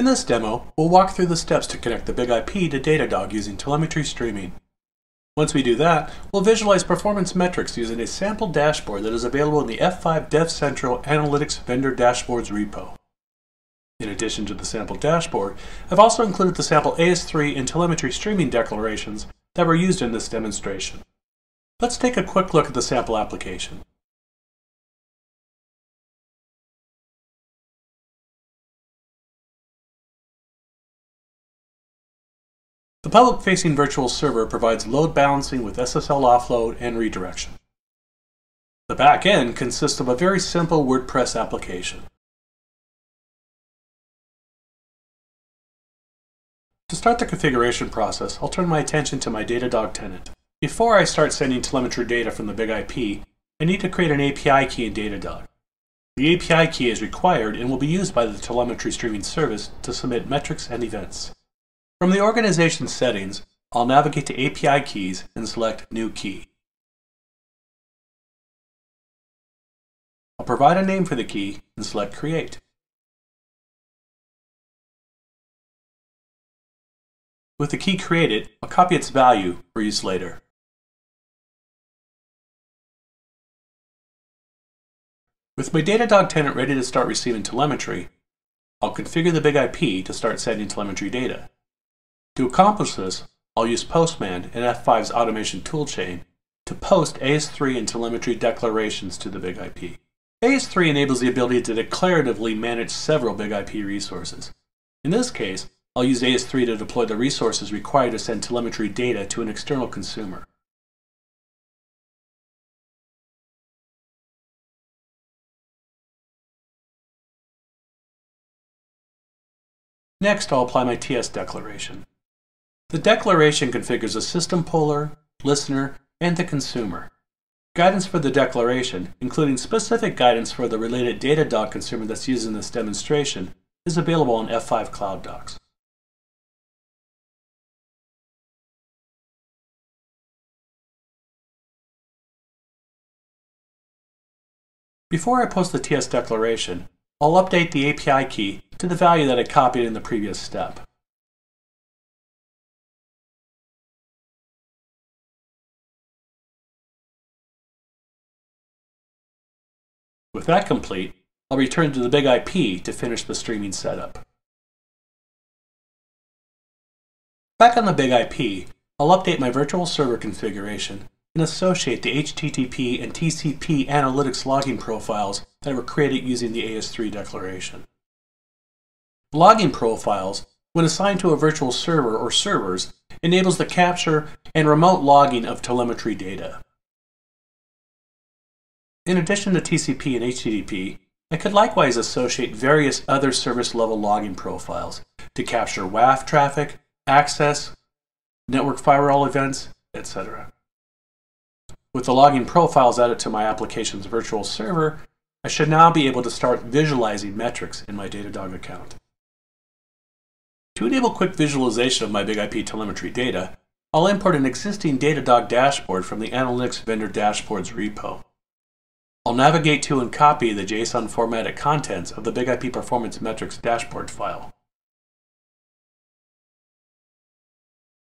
In this demo, we'll walk through the steps to connect the Big IP to Datadog using telemetry streaming. Once we do that, we'll visualize performance metrics using a sample dashboard that is available in the F5 Dev Central Analytics Vendor Dashboards repo. In addition to the sample dashboard, I've also included the sample AS3 and telemetry streaming declarations that were used in this demonstration. Let's take a quick look at the sample application. The public-facing virtual server provides load balancing with SSL offload and redirection. The back end consists of a very simple WordPress application. To start the configuration process, I'll turn my attention to my Datadog tenant. Before I start sending telemetry data from the Big IP, I need to create an API key in Datadog. The API key is required and will be used by the telemetry streaming service to submit metrics and events. From the organization settings, I'll navigate to API keys and select New Key. I'll provide a name for the key and select Create. With the key created, I'll copy its value for use later. With my Datadog tenant ready to start receiving telemetry, I'll configure the Big IP to start sending telemetry data. To accomplish this, I'll use Postman and F5's automation toolchain to post AS3 and telemetry declarations to the Big IP. AS3 enables the ability to declaratively manage several Big IP resources. In this case, I'll use AS3 to deploy the resources required to send telemetry data to an external consumer. Next, I'll apply my TS declaration. The declaration configures a system puller, listener, and the consumer. Guidance for the declaration, including specific guidance for the related data Datadog consumer that's used in this demonstration, is available in F5 Cloud Docs. Before I post the TS declaration, I'll update the API key to the value that I copied in the previous step. With that complete, I'll return to the Big IP to finish the streaming setup. Back on the Big IP, I'll update my virtual server configuration and associate the HTTP and TCP analytics logging profiles that were created using the AS3 declaration. Logging profiles, when assigned to a virtual server or servers, enables the capture and remote logging of telemetry data. In addition to TCP and HTTP, I could likewise associate various other service level logging profiles to capture WAF traffic, access, network firewall events, etc. With the logging profiles added to my application's virtual server, I should now be able to start visualizing metrics in my Datadog account. To enable quick visualization of my BigIP telemetry data, I'll import an existing Datadog dashboard from the Analytics Vendor Dashboards repo. I'll navigate to and copy the JSON formatted contents of the Big IP Performance Metrics dashboard file.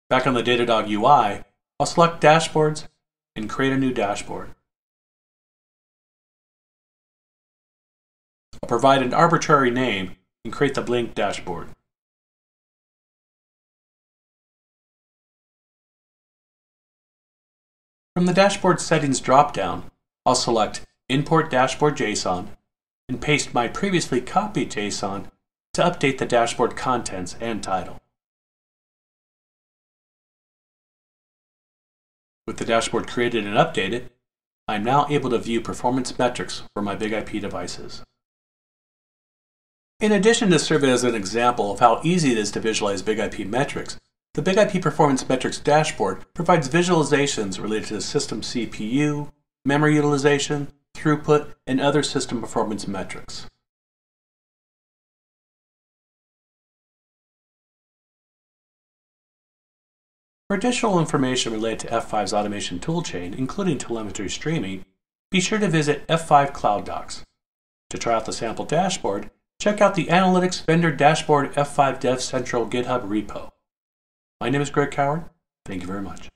Back on the Datadog UI, I'll select Dashboards and create a new dashboard. I'll provide an arbitrary name and create the Blink dashboard. From the Dashboard Settings dropdown, I'll select import dashboard JSON, and paste my previously copied JSON to update the dashboard contents and title. With the dashboard created and updated, I am now able to view performance metrics for my Big IP devices. In addition to serving as an example of how easy it is to visualize Big IP metrics, the Big IP Performance Metrics dashboard provides visualizations related to system CPU, memory utilization, throughput, and other system performance metrics. For additional information related to F5's automation toolchain, including telemetry streaming, be sure to visit F5 Cloud Docs. To try out the sample dashboard, check out the Analytics Vendor Dashboard F5 Dev Central GitHub repo. My name is Greg Coward. Thank you very much.